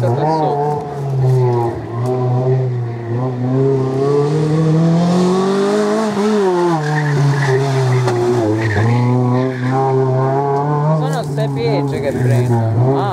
passata sotto. Sono ste piegge che prendono. Ah.